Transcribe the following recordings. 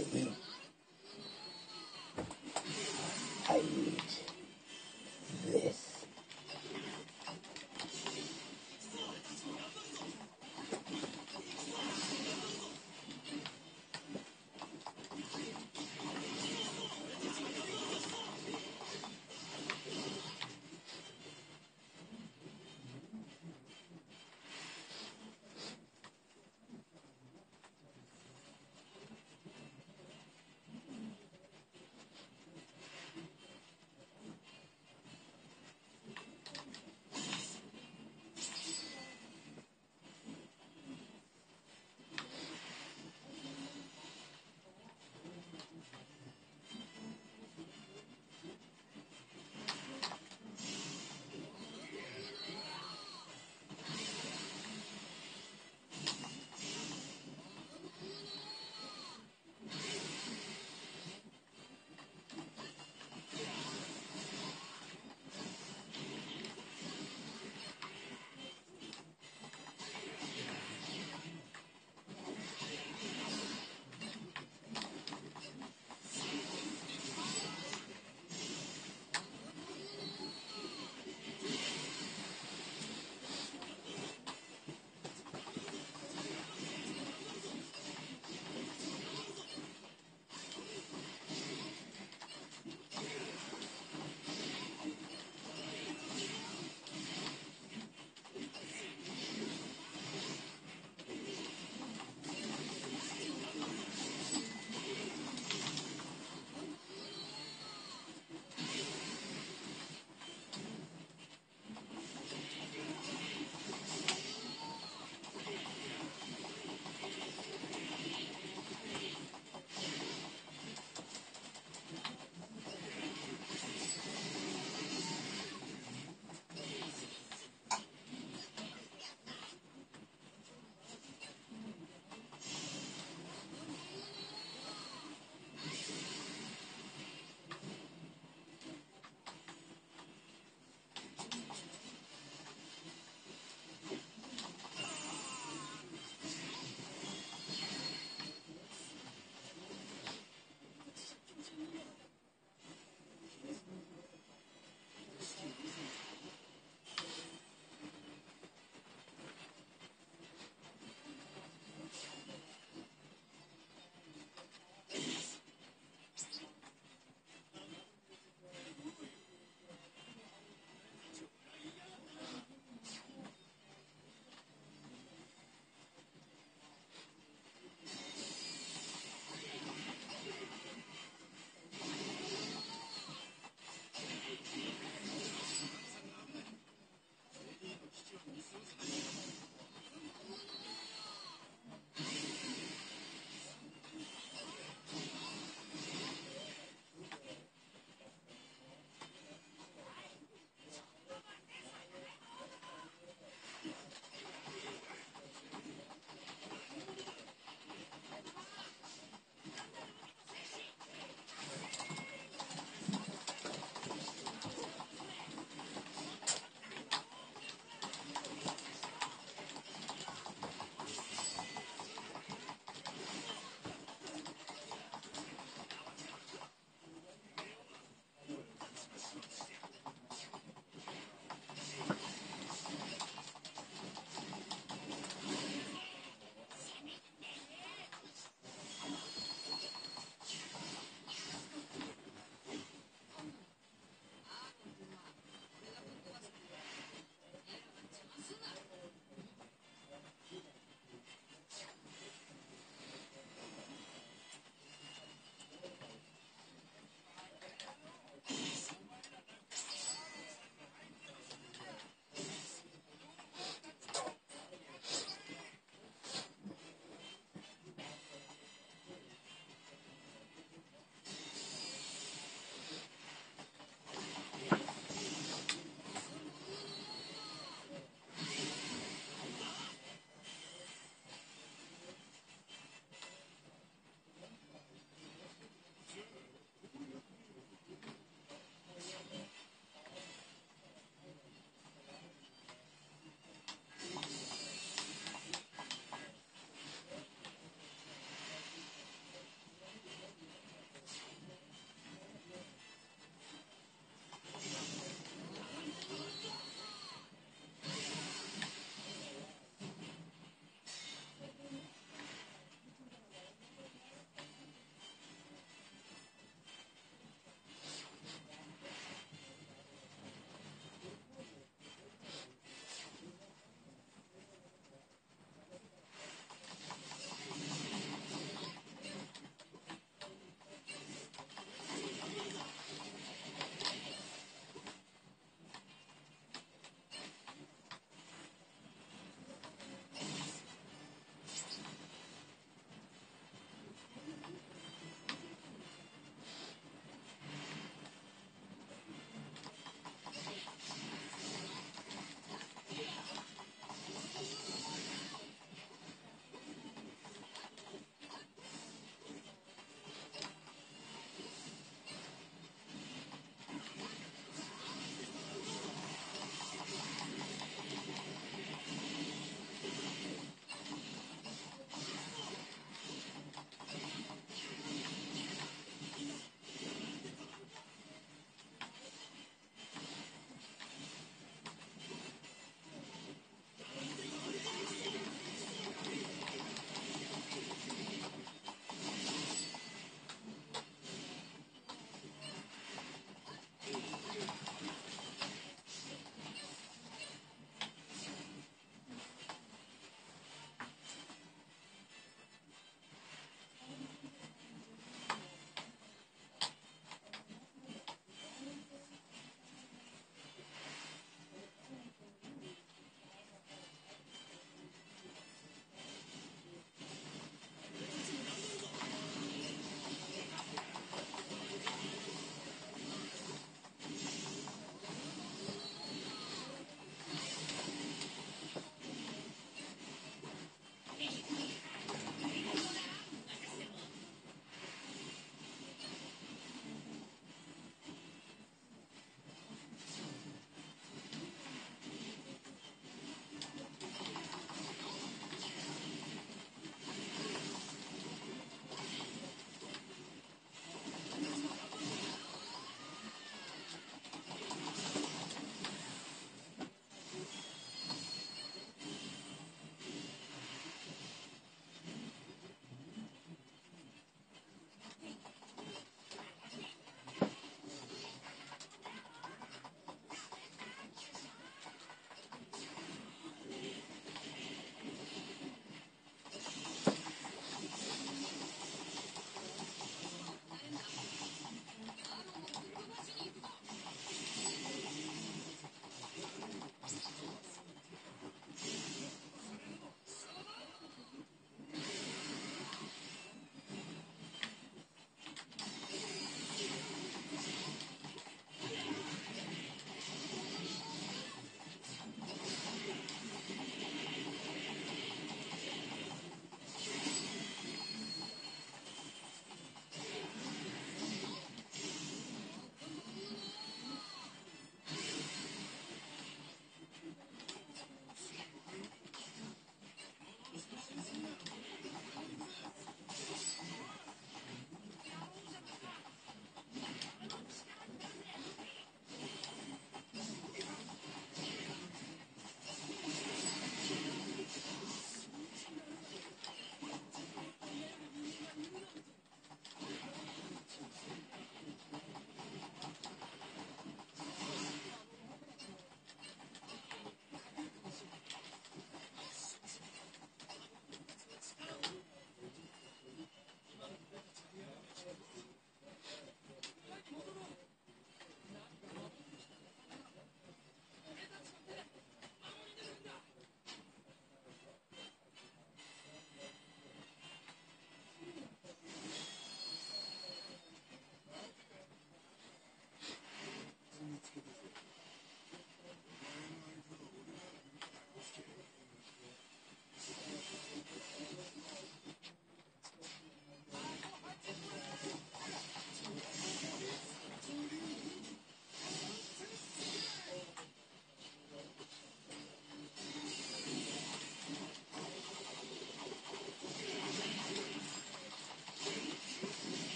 Amen.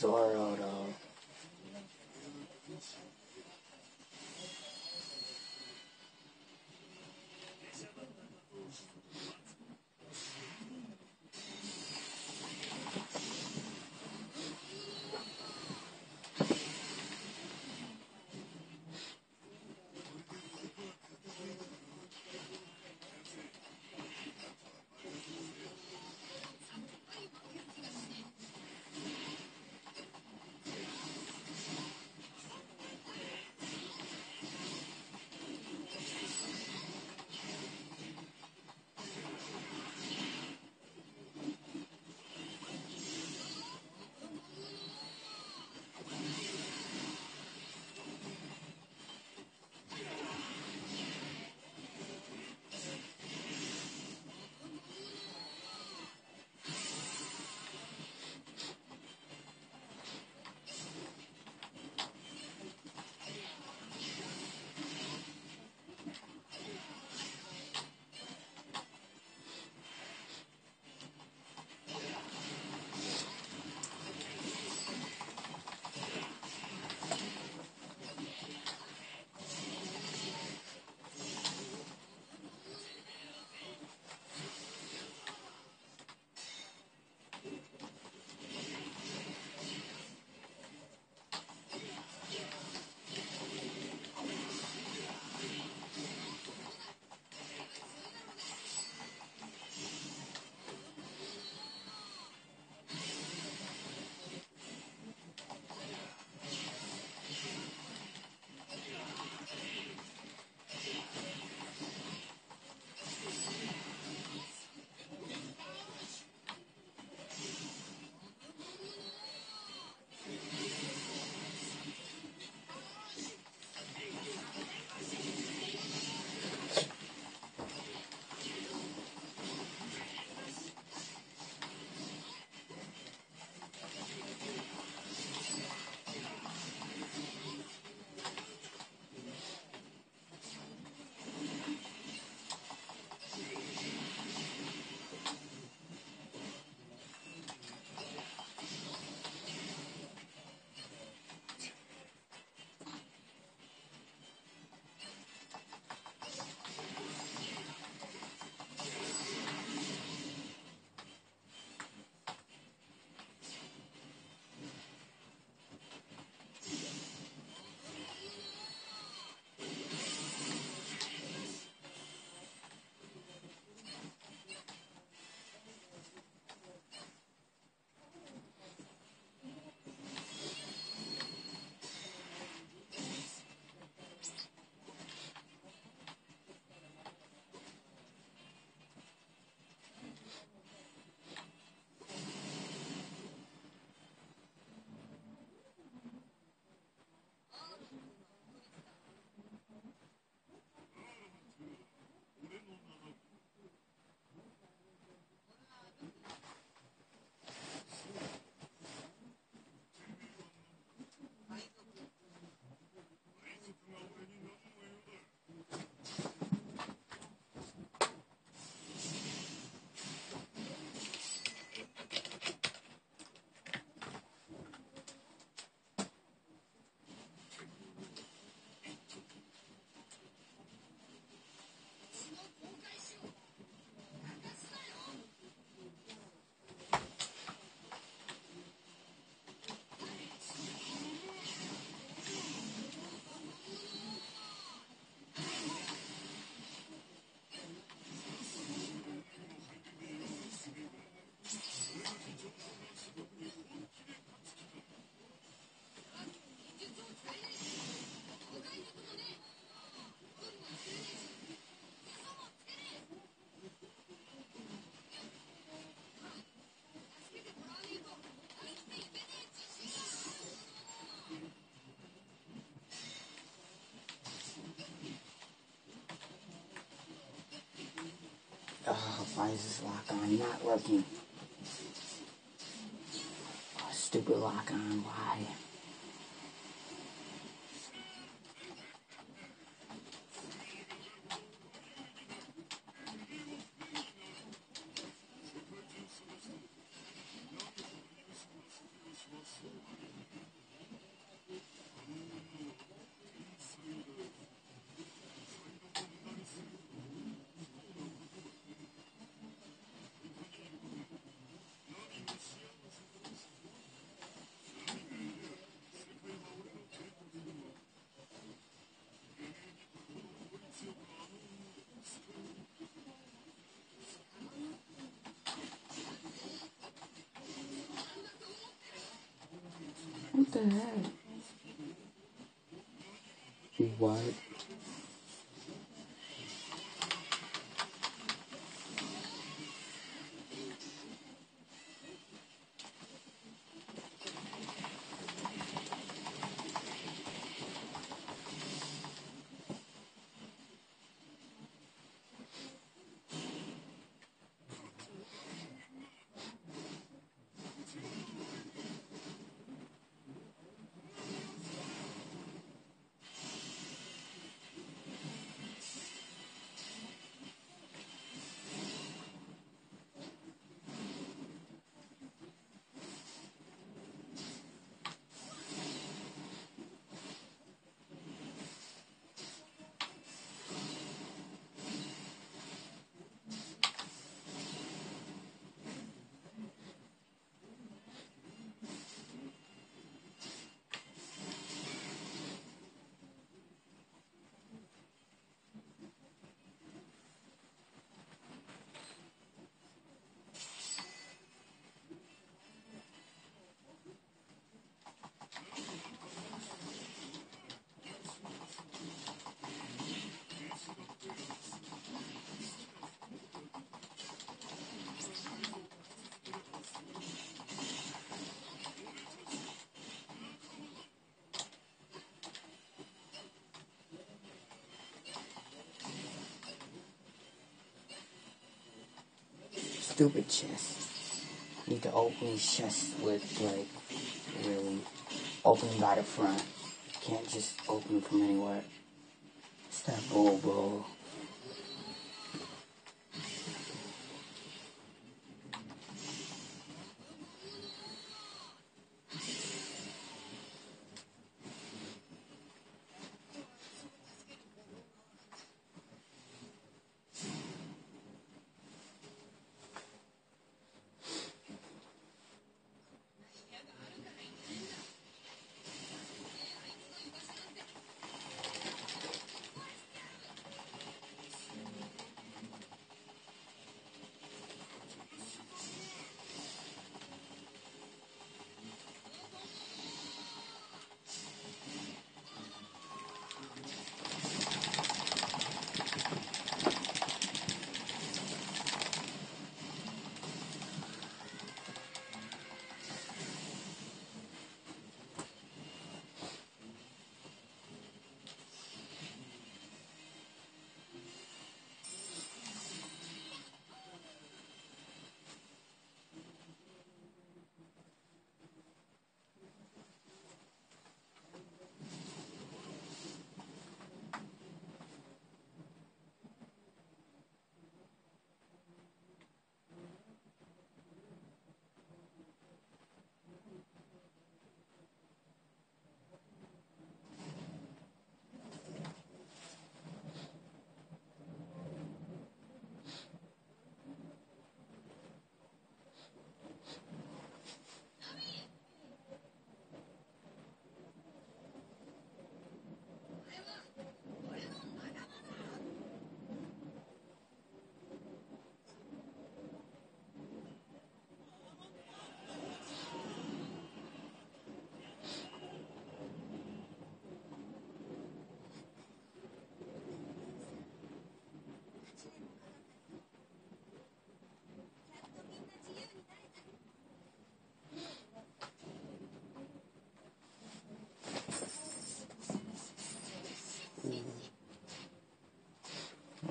Zoro to Oh, why is this lock on not working? Oh, stupid lock on, why? The heck? What? Stupid chest. Need to open his chest with, like, really open by the front. Can't just open it from anywhere. It's that bull, bro.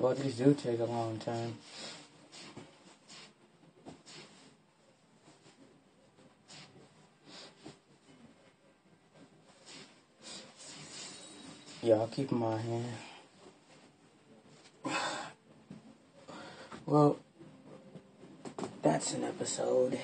Well, these do take a long time. Yeah, I'll keep my hand. Well, that's an episode.